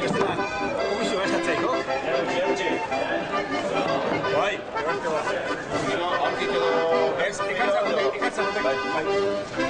Beste bat, komisio eskatzeko. Bai. Ez, ikatza dute, ikatza dute. Bai.